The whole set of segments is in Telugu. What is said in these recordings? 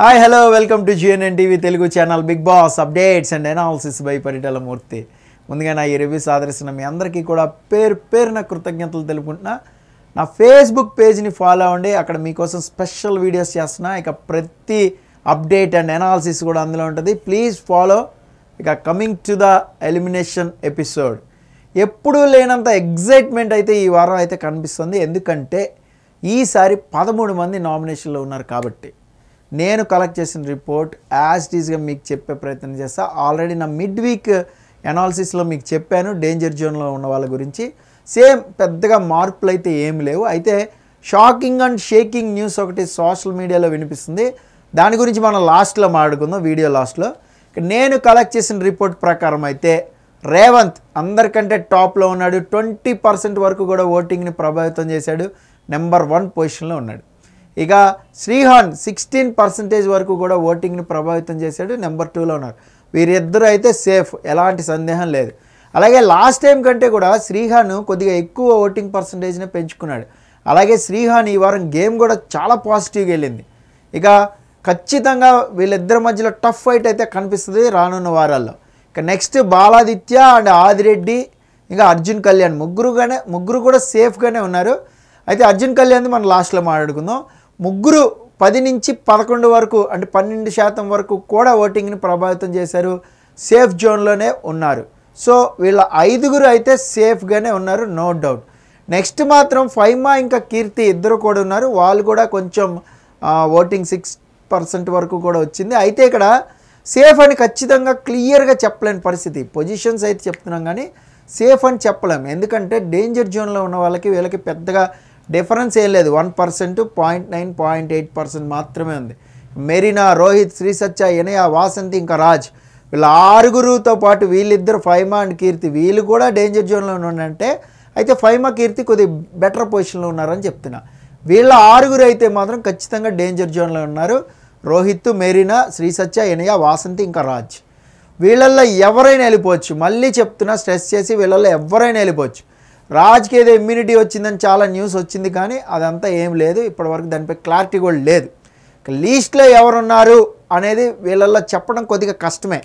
Hi hello welcome to GNN TV Telugu channel Bigg Boss updates and analysis by Paritala Murthy ముందుగా నా ఈ రివ్యూస్ ఆదరిస్తున్న మీ అందరికీ కూడా పేరు పేరున కృతజ్ఞతలు తెలుపుకుంటున్నా. నా ఫేస్బుక్ పేజ్ని ఫాలో అవ్వండి. అక్కడ మీకోసం స్పెషల్ వీడియోస్ చేస్తున్నా. ఇక ప్రతి అప్డేట్ అండ్ అనాలిసిస్ కూడా అందులో ఉంటుంది. ప్లీజ్ ఫాలో ఇక coming to the elimination episode ఎప్పుడూ లేనంత ఎగ్జైట్మెంట్ అయితే ఈ వారం అయితే కనిపిస్తుంది. ఎందుకంటే ఈసారి పదమూడు మంది నామినేషన్లో ఉన్నారు కాబట్టి. నేను కలెక్ట్ చేసిన రిపోర్ట్ యాజ్ ఈజ్గా మీకు చెప్పే ప్రయత్నం చేస్తా. ఆల్రెడీ నా మిడ్ వీక్ అనాలిసిస్లో మీకు చెప్పాను డేంజర్ జోన్లో ఉన్న వాళ్ళ గురించి. సేమ్ పెద్దగా మార్పులు అయితే ఏమి లేవు. అయితే షాకింగ్ అండ్ షేకింగ్ న్యూస్ ఒకటి సోషల్ మీడియాలో వినిపిస్తుంది. దాని గురించి మనం లాస్ట్లో మాట్లాడుకుందాం వీడియో లాస్ట్లో నేను కలెక్ట్ చేసిన రిపోర్ట్ ప్రకారం అయితే రేవంత్ అందరికంటే టాప్లో ఉన్నాడు. ట్వంటీ పర్సెంట్ వరకు కూడా ఓటింగ్ని ప్రభావితం చేశాడు. నెంబర్ వన్ పొజిషన్లో ఉన్నాడు. ఇక శ్రీహాన్ సిక్స్టీన్ పర్సెంటేజ్ వరకు కూడా ఓటింగ్ని ప్రభావితం చేశాడు నెంబర్ టూలో ఉన్నారు. వీరిద్దరూ అయితే సేఫ్ ఎలాంటి సందేహం లేదు. అలాగే లాస్ట్ టైం కంటే కూడా శ్రీహాన్ కొద్దిగా ఎక్కువ ఓటింగ్ పర్సంటేజ్ని పెంచుకున్నాడు. అలాగే శ్రీహాన్ ఈ వారం గేమ్ కూడా చాలా పాజిటివ్గా వెళ్ళింది. ఇక ఖచ్చితంగా వీళ్ళిద్దరి మధ్యలో టఫ్ ఫైట్ అయితే కనిపిస్తుంది రానున్న వారాల్లో. ఇక నెక్స్ట్ బాలాదిత్య అండ్ ఆదిరెడ్డి ఇంకా అర్జున్ కళ్యాణ్ ముగ్గురుగానే ముగ్గురు కూడా సేఫ్గానే ఉన్నారు. అయితే అర్జున్ కళ్యాణ్ది మనం లాస్ట్లో మాట్లాడుకుందాం. ముగ్గురు పది నుంచి పదకొండు వరకు అంటే పన్నెండు శాతం వరకు కూడా ఓటింగ్ని ప్రభావితం చేశారు. సేఫ్ జోన్లోనే ఉన్నారు. సో వీళ్ళ ఐదుగురు అయితే సేఫ్గానే ఉన్నారు నో డౌట్. నెక్స్ట్ మాత్రం ఫైమా ఇంకా కీర్తి ఇద్దరు కూడా ఉన్నారు. వాళ్ళు కూడా కొంచెం ఓటింగ్ సిక్స్ పర్సెంట్ వరకు కూడా వచ్చింది. అయితే ఇక్కడ సేఫ్ అని ఖచ్చితంగా క్లియర్గా చెప్పలేని పరిస్థితి. పొజిషన్స్ అయితే చెప్తున్నాం కానీ సేఫ్ అని చెప్పలేం. ఎందుకంటే డేంజర్ జోన్లో ఉన్న వాళ్ళకి వీళ్ళకి పెద్దగా డిఫరెన్స్ ఏం లేదు. One percent point nine point eight percent మాత్రమే ఉంది. మెరీనా రోహిత్ శ్రీసత్య ఎనయ వాసంతి ఇంకా రాజ్. వీళ్ళ ఆరుగురుతో పాటు వీళ్ళిద్దరు ఫైమా అండ్ కీర్తి. వీళ్ళు కూడా డేంజర్ జోన్లో ఉన్నారంటే అయితే ఫైమా కీర్తి కొద్దిగా బెటర్ పొజిషన్లో ఉన్నారని చెప్తున్నా. వీళ్ళ ఆరుగురు అయితే మాత్రం ఖచ్చితంగా డేంజర్ జోన్లో ఉన్నారు. రోహిత్ మెరీనా శ్రీసత్య ఎనయ వాసంతి ఇంకా రాజ్. వీళ్ళల్లో ఎవరైనా వెళ్ళిపోవచ్చు. మళ్ళీ చెప్తున్నా స్ట్రెస్ చేసి వీళ్ళల్లో ఎవరైనా వెళ్ళిపోవచ్చు. రాజ్కి ఏదో ఇమ్యూనిటీ వచ్చిందని చాలా న్యూస్ వచ్చింది కానీ అదంతా ఏం లేదు. ఇప్పటివరకు దానిపై క్లారిటీ కూడా లేదు. లీస్ట్లో ఎవరున్నారు అనేది వీళ్ళల్లో చెప్పడం కొద్దిగా కష్టమే.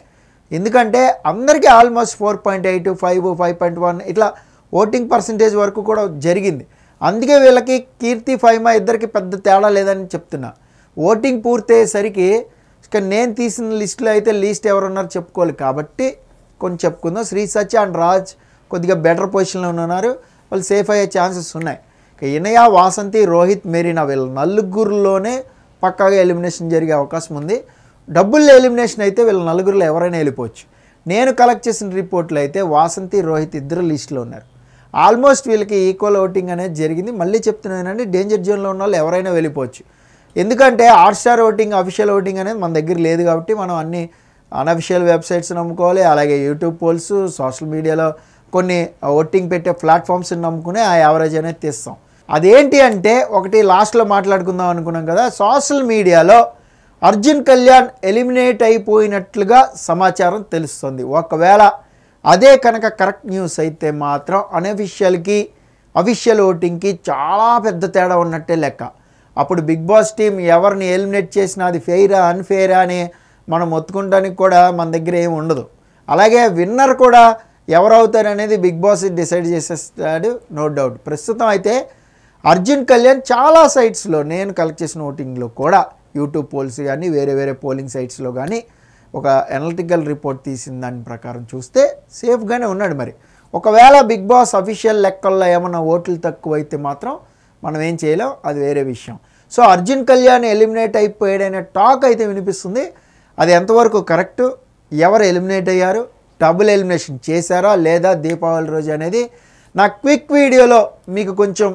ఎందుకంటే అందరికీ almost four point eight five five point one ఇట్లా ఓటింగ్ పర్సంటేజ్ వరకు కూడా జరిగింది. అందుకే వీళ్ళకి కీర్తి ఫైమా ఇద్దరికి పెద్ద తేడా లేదని చెప్తున్నా. ఓటింగ్ పూర్తయ్యేసరికి ఇక నేను తీసిన లిస్టులో అయితే లీస్ట్ ఎవరున్నారు చెప్పుకోవాలి. కాబట్టి కొంచెం చెప్పుకుందాం. శ్రీ సత్య అండ్ రాజ్ కొద్దిగా బెటర్ పొజిషన్లో ఉన్నారు. వాళ్ళు సేఫ్ అయ్యే ఛాన్సెస్ ఉన్నాయి. ఇక ఇనయ వాసంతి రోహిత్ మెరీనా వీళ్ళ నలుగురిలోనే పక్కాగా ఎలిమినేషన్ జరిగే అవకాశం ఉంది. డబ్బుల్లో ఎలిమినేషన్ అయితే వీళ్ళ నలుగురిలో ఎవరైనా వెళ్ళిపోవచ్చు. నేను కలెక్ట్ చేసిన రిపోర్ట్లు అయితే వాసంతి రోహిత్ ఇద్దరు లిస్టులో ఉన్నారు. ఆల్మోస్ట్ వీళ్ళకి ఈక్వల్ ఓటింగ్ అనేది జరిగింది. మళ్ళీ చెప్తున్నానండి డేంజర్ జోన్లో ఉన్న వాళ్ళు ఎవరైనా వెళ్ళిపోవచ్చు. ఎందుకంటే హాట్స్టార్ ఓటింగ్ అఫీషియల్ ఓటింగ్ అనేది మన దగ్గర లేదు కాబట్టి మనం అన్ని అనఫిషియల్ వెబ్సైట్స్ నమ్ముకోవాలి. అలాగే యూట్యూబ్ పోల్స్ సోషల్ మీడియాలో కొన్ని ఓటింగ్ పెట్టే ప్లాట్ఫామ్స్ నమ్ముకుని ఆ యావరేజ్ అనేది తీస్తాం. అదేంటి అంటే ఒకటి లాస్ట్లో మాట్లాడుకుందాం అనుకున్నాం కదా సోషల్ మీడియాలో అర్జున్ కళ్యాణ్ ఎలిమినేట్ అయిపోయినట్లుగా సమాచారం తెలుస్తుంది. ఒకవేళ అదే కనుక కరెక్ట్ న్యూస్ అయితే మాత్రం అనఫిషియల్కి అఫీషియల్ ఓటింగ్కి చాలా పెద్ద తేడా ఉన్నట్టే లెక్క. అప్పుడు బిగ్ బాస్ టీం ఎవరిని ఎలిమినేట్ చేసినా అది ఫెయిరా అన్ఫెయిరా అని మనం ఒత్తుకుంటానికి కూడా మన దగ్గర ఏమి ఉండదు. అలాగే విన్నర్ కూడా ఎవరవుతారు అనేది బిగ్ బాస్ డిసైడ్ చేసేస్తాడు నో డౌట్. ప్రస్తుతం అయితే అర్జున్ కళ్యాణ్ చాలా సైట్స్లో నేను కలెక్ట్ చేసిన ఓటింగ్లో కూడా యూట్యూబ్ పోల్స్ కానీ వేరే వేరే పోలింగ్ సైట్స్లో కానీ ఒక ఎనలిటికల్ రిపోర్ట్ తీసిన దాని ప్రకారం చూస్తే సేఫ్గానే ఉన్నాడు మరి. ఒకవేళ బిగ్ బాస్ అఫీషియల్ లెక్కల్లో ఏమైనా ఓట్లు తక్కువైతే మాత్రం మనం ఏం చేయలేం అది వేరే విషయం. సో అర్జున్ కళ్యాణ్ ఎలిమినేట్ అయిపోయాడనే టాక్ అయితే వినిపిస్తుంది. అది ఎంతవరకు కరెక్ట్? ఎవరు ఎలిమినేట్ అయ్యారు? డబుల్ ఎలిమినేషన్ చేశారా లేదా దీపావళి రోజు అనేది నా క్విక్ వీడియోలో మీకు కొంచెం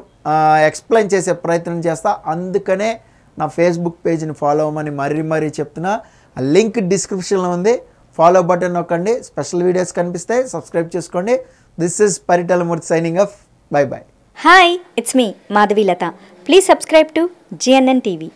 ఎక్స్ప్లెయిన్ చేసే ప్రయత్నం చేస్తా. అందుకనే నా ఫేస్బుక్ పేజ్ని ఫాలో అవ్వమని మరీ మరీ చెప్తున్నా. ఆ లింక్ డిస్క్రిప్షన్లో ఉంది. ఫాలో బటన్ నొక్కండి. స్పెషల్ వీడియోస్ కనిపిస్తాయి. సబ్స్క్రైబ్ చేసుకోండి. This is Paritala Murthy signing off. Bye bye. Hi it's me Madhavi Latha please subscribe to GNN TV